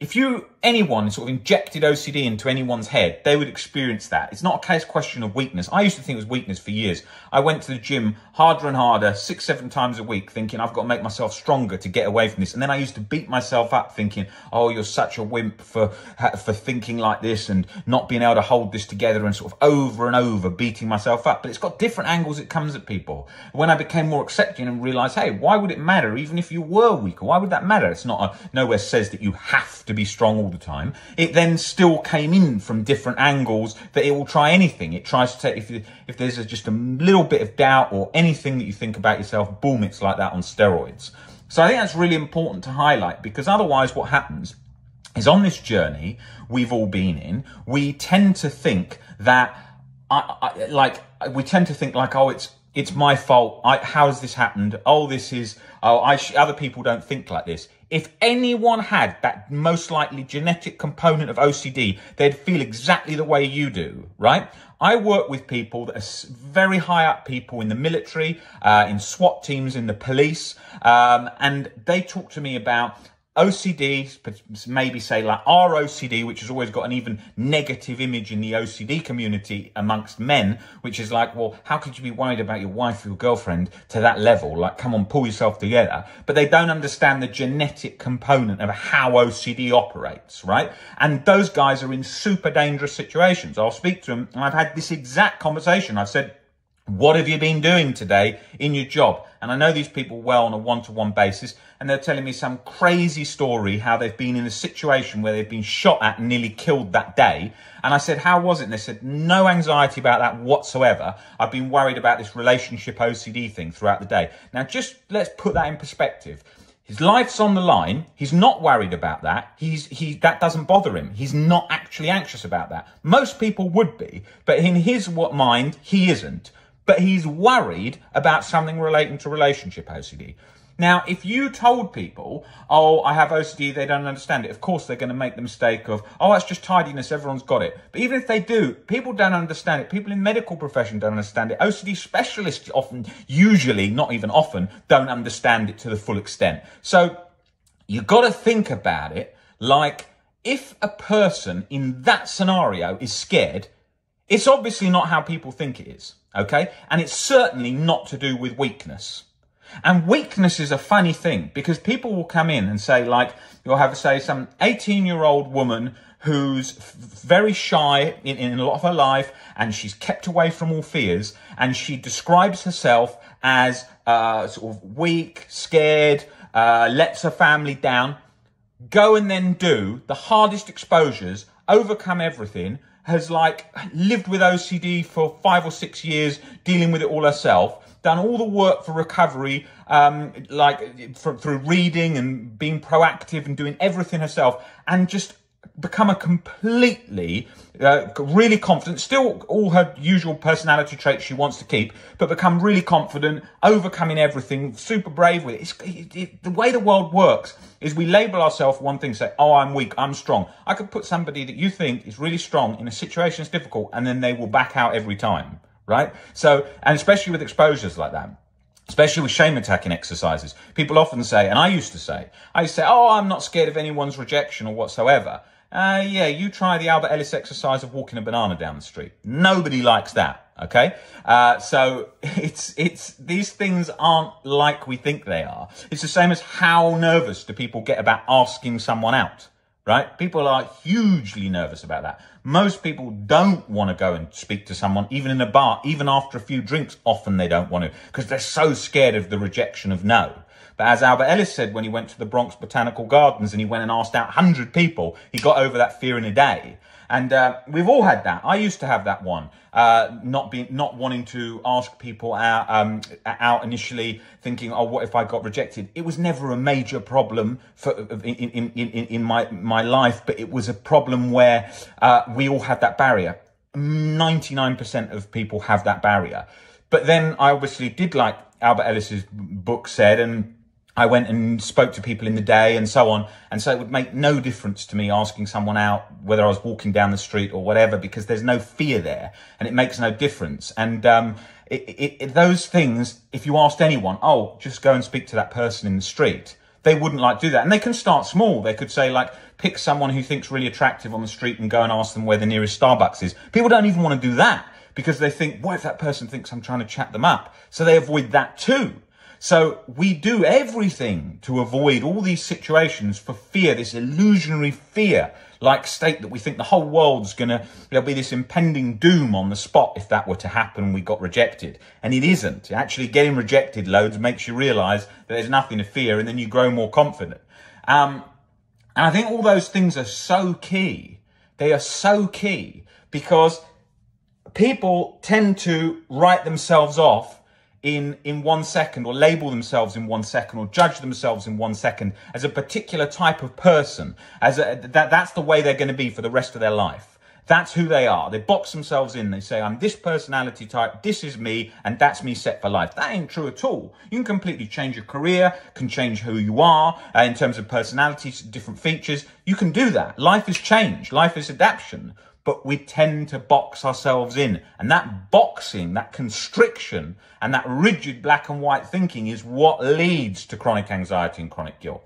if you anyone sort of injected OCD into anyone's head, they would experience that. It's not a case question of weakness. I used to think it was weakness for years. I went to the gym harder and harder, six, seven times a week, thinking I've got to make myself stronger to get away from this. And then I used to beat myself up thinking, oh, you're such a wimp for, for thinking like this and not being able to hold this together and sort of over and over beating myself up. But it's got different angles it comes at people. When I became more accepting and realized, hey, why would it matter even if you were weaker? Why would that matter? It's not a, nowhere says that you have to be strong all the time. It then still came in from different angles that it will try anything. It tries to take, if, if there's a, just a little bit of doubt or anything that you think about yourself, boom, it's like that on steroids. So I think that's really important to highlight because otherwise what happens is on this journey we've all been in, we tend to think that, I, I, like, we tend to think like, oh, it's, it's my fault. I, how has this happened? Oh, this is, oh, I other people don't think like this. If anyone had that most likely genetic component of OCD, they'd feel exactly the way you do, right? I work with people that are very high up people in the military, uh, in SWAT teams, in the police, um, and they talk to me about OCD, maybe say like ROCD, which has always got an even negative image in the OCD community amongst men, which is like, well, how could you be worried about your wife or your girlfriend to that level? Like, come on, pull yourself together. But they don't understand the genetic component of how OCD operates, right? And those guys are in super dangerous situations. I'll speak to them and I've had this exact conversation. I've said, what have you been doing today in your job? And I know these people well on a one-to-one basis, and they're telling me some crazy story how they've been in a situation where they've been shot at and nearly killed that day. And I said, how was it? And they said, no anxiety about that whatsoever. I've been worried about this relationship OCD thing throughout the day. Now, just let's put that in perspective. His life's on the line. He's not worried about that. He's, he, that doesn't bother him. He's not actually anxious about that. Most people would be, but in his mind, he isn't but he's worried about something relating to relationship OCD. Now, if you told people, oh, I have OCD, they don't understand it, of course they're going to make the mistake of, oh, that's just tidiness, everyone's got it. But even if they do, people don't understand it. People in medical profession don't understand it. OCD specialists often, usually, not even often, don't understand it to the full extent. So you've got to think about it like if a person in that scenario is scared, it's obviously not how people think it is. Okay. And it's certainly not to do with weakness. And weakness is a funny thing because people will come in and say, like, you'll have, say, some 18 year old woman who's very shy in, in a lot of her life and she's kept away from all fears and she describes herself as uh, sort of weak, scared, uh, lets her family down. Go and then do the hardest exposures, overcome everything, has like lived with OCD for five or six years, dealing with it all herself, done all the work for recovery, um, like for, through reading and being proactive and doing everything herself, and just become a completely uh, really confident still all her usual personality traits she wants to keep but become really confident overcoming everything super brave with it, it, it the way the world works is we label ourselves one thing say oh i'm weak i'm strong. I could put somebody that you think is really strong in a situation that's difficult and then they will back out every time right? So and especially with exposures like that especially with shame attacking exercises. People often say, and I used to say, I used to say, oh, I'm not scared of anyone's rejection or whatsoever. Uh, yeah, you try the Albert Ellis exercise of walking a banana down the street. Nobody likes that. Okay. Uh, so it's, it's, these things aren't like we think they are. It's the same as how nervous do people get about asking someone out, right? People are hugely nervous about that. Most people don't want to go and speak to someone, even in a bar, even after a few drinks. Often they don't want to because they're so scared of the rejection of no. But as Albert Ellis said when he went to the Bronx Botanical Gardens and he went and asked out 100 people, he got over that fear in a day. And uh, we've all had that. I used to have that one, uh, not being, not wanting to ask people out, um, out initially, thinking, "Oh, what if I got rejected?" It was never a major problem for in in, in, in my my life, but it was a problem where uh, we all had that barrier. Ninety nine percent of people have that barrier. But then I obviously did like Albert Ellis's book said, and I went and spoke to people in the day and so on. And so it would make no difference to me asking someone out, whether I was walking down the street or whatever, because there's no fear there and it makes no difference. And, um, it, it, it, those things, if you asked anyone, oh, just go and speak to that person in the street, they wouldn't like do that. And they can start small. They could say like, pick someone who thinks really attractive on the street and go and ask them where the nearest Starbucks is. People don't even want to do that because they think, what if that person thinks I'm trying to chat them up? So they avoid that too. So we do everything to avoid all these situations for fear, this illusionary fear like state that we think the whole world's gonna, there'll be this impending doom on the spot if that were to happen we got rejected. And it isn't. Actually getting rejected loads makes you realize that there's nothing to fear and then you grow more confident. Um, and I think all those things are so key. They are so key because people tend to write themselves off in in one second or label themselves in one second or judge themselves in one second as a particular type of person as a, that that's the way they're going to be for the rest of their life. That's who they are. They box themselves in. They say i'm this personality type. This is me and that's me set for life. That ain't true at all. You can completely change your career can change who you are uh, in terms of personalities different features. You can do that. Life is change life is adaptation but we tend to box ourselves in. And that boxing, that constriction, and that rigid black and white thinking is what leads to chronic anxiety and chronic guilt.